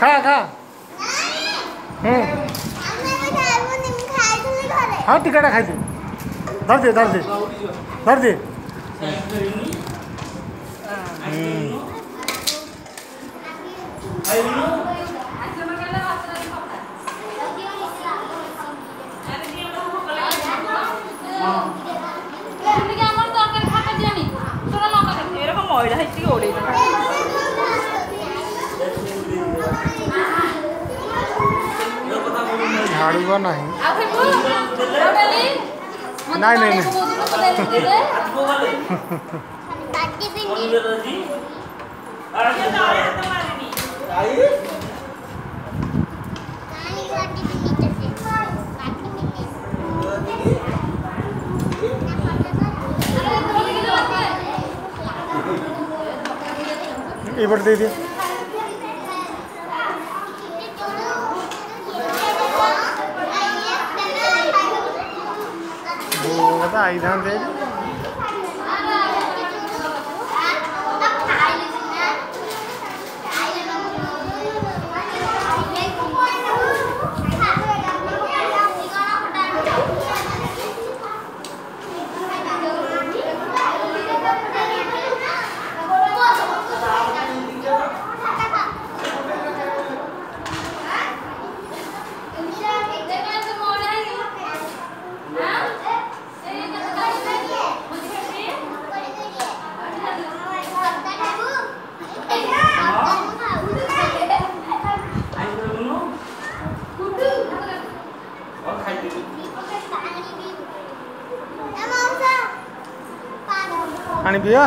খা খা। হুম। হ্যাঁ টিকাটা খাইদে ধর দে ধর দে। ধর দে। এরকম ময়লা হাইট ওড়ে झाड़ू का नहीं नहीं, नहीं, दे दिया। da ida dele. पानी पिया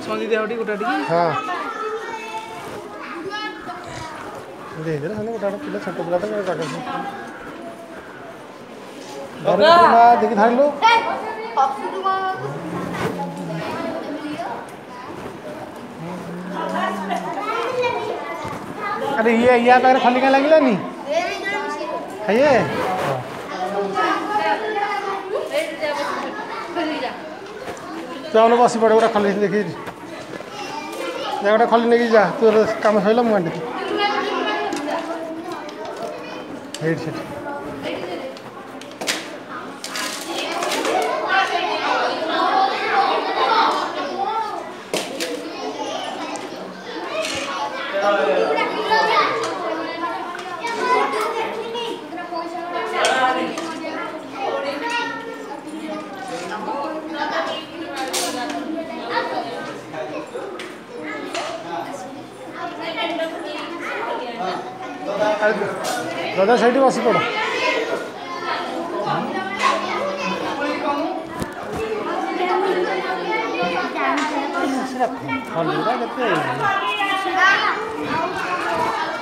ସଞ୍ଜି ଦେହ ଟିକେ ଗୋଟା ଟିକେ ହଁ ଦେଇଦେଲେ ହେଲେ ଗୋଟା ଗୋଟେ ପିଲା ଛୋଟ ପିଲାଟା ଦେଖି ଧାରିଲୁ अरे ये या तारे खाली का लागिला नी है ये ଚାଉଳ ବସି ପଡ଼େ ଗୋଟେ ଖଲି ଦେଖି ଯା ଗୋଟେ ଖଲି ନେଇକି ଯା ତୋର କାମ ସରିଲା ମୁଁ ଆଣିଦେବି ହେଇଠି ସେଠି দাদা সাইডে বসে পড়ো সেটা ফল কেতে Não, não, não, não.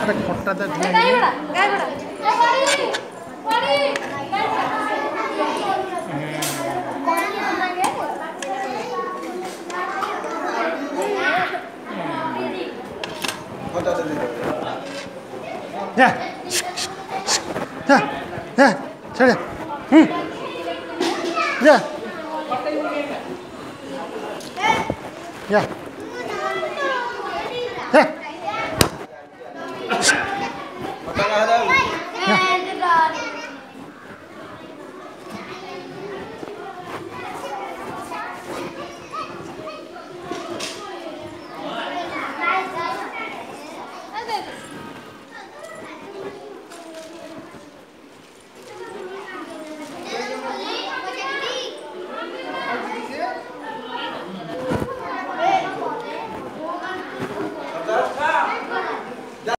আরে খট্টাটা ঢুকে গায়ে বড়া গায়ে বড়া পারি পারি যা যা যা ছেড়ে হুম যা যা